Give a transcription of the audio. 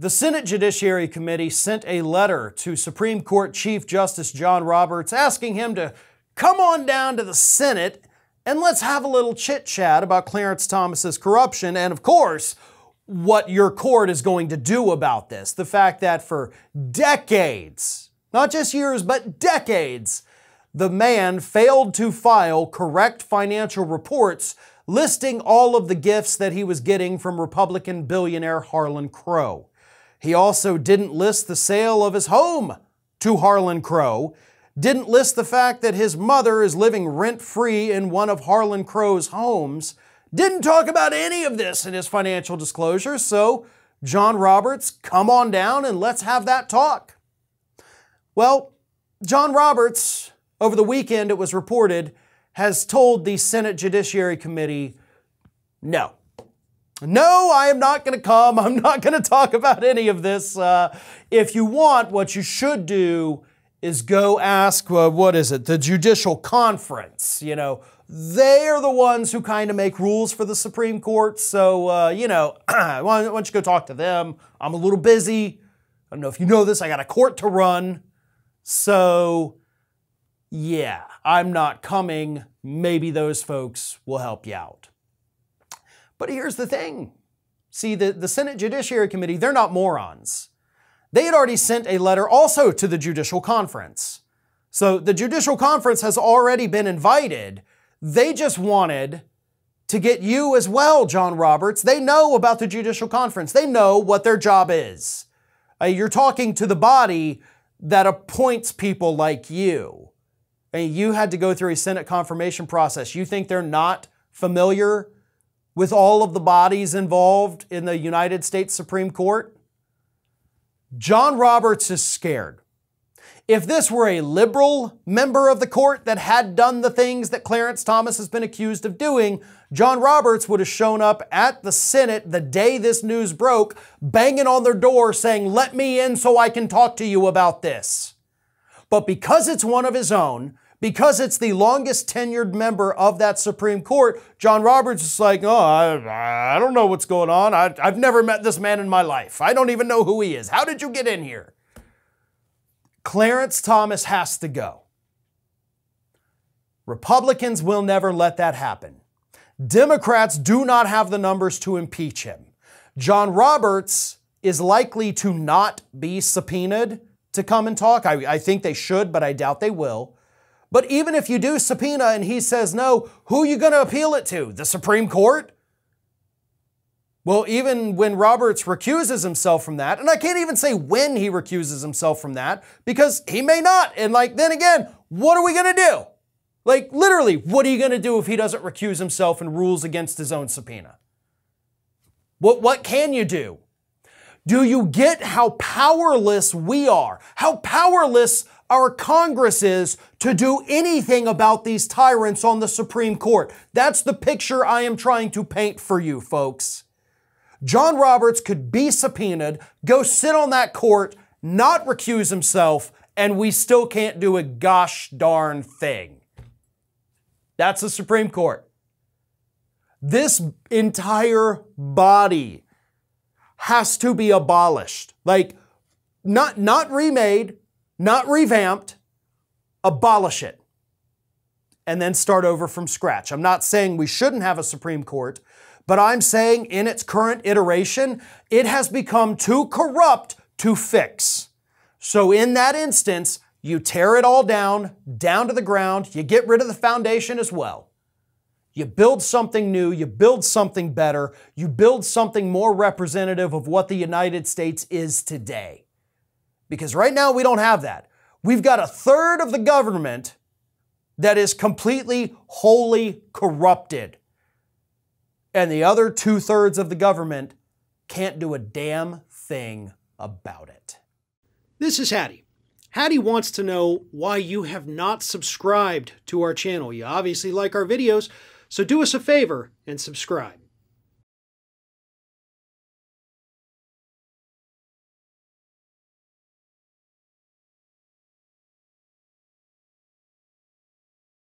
The Senate Judiciary Committee sent a letter to Supreme Court Chief Justice John Roberts asking him to come on down to the Senate and let's have a little chit chat about Clarence Thomas's corruption and, of course, what your court is going to do about this. The fact that for decades, not just years, but decades, the man failed to file correct financial reports listing all of the gifts that he was getting from Republican billionaire Harlan Crow. He also didn't list the sale of his home to Harlan Crow, didn't list the fact that his mother is living rent free in one of Harlan Crow's homes, didn't talk about any of this in his financial disclosures. So, John Roberts, come on down and let's have that talk. Well, John Roberts, over the weekend it was reported, has told the Senate Judiciary Committee no. No, I am not going to come. I'm not going to talk about any of this. Uh, if you want, what you should do is go ask, uh, what is it, the Judicial Conference. You know, they are the ones who kind of make rules for the Supreme Court. So, uh, you know, why don't you go talk to them? I'm a little busy. I don't know if you know this, I got a court to run. So, yeah, I'm not coming. Maybe those folks will help you out. But here's the thing see, the, the Senate Judiciary Committee, they're not morons. They had already sent a letter also to the Judicial Conference. So the Judicial Conference has already been invited. They just wanted to get you as well, John Roberts. They know about the Judicial Conference, they know what their job is. Uh, you're talking to the body that appoints people like you. And you had to go through a Senate confirmation process. You think they're not familiar with all of the bodies involved in the United States Supreme Court? John Roberts is scared. If this were a liberal member of the court that had done the things that Clarence Thomas has been accused of doing, John Roberts would have shown up at the Senate the day this news broke, banging on their door saying, Let me in so I can talk to you about this. But because it's one of his own, because it's the longest tenured member of that Supreme Court, John Roberts is like, oh, I, I don't know what's going on. I, I've never met this man in my life. I don't even know who he is. How did you get in here? Clarence Thomas has to go. Republicans will never let that happen. Democrats do not have the numbers to impeach him. John Roberts is likely to not be subpoenaed to come and talk. I, I think they should, but I doubt they will. But even if you do subpoena and he says no, who are you going to appeal it to? The Supreme Court? Well, even when Roberts recuses himself from that, and I can't even say when he recuses himself from that because he may not. And like, then again, what are we going to do? Like, literally, what are you going to do if he doesn't recuse himself and rules against his own subpoena? What, what can you do? Do you get how powerless we are? How powerless our Congress is to do anything about these tyrants on the Supreme Court. That's the picture I am trying to paint for you, folks. John Roberts could be subpoenaed, go sit on that court, not recuse himself, and we still can't do a gosh darn thing. That's the Supreme Court. This entire body has to be abolished. Like, not, not remade, not revamped, abolish it, and then start over from scratch. I'm not saying we shouldn't have a Supreme Court, but I'm saying in its current iteration, it has become too corrupt to fix. So in that instance, you tear it all down, down to the ground, you get rid of the foundation as well. You build something new, you build something better, you build something more representative of what the United States is today. Because right now we don't have that. We've got a third of the government that is completely, wholly corrupted. And the other two thirds of the government can't do a damn thing about it. This is Hattie. Hattie wants to know why you have not subscribed to our channel. You obviously like our videos, so do us a favor and subscribe.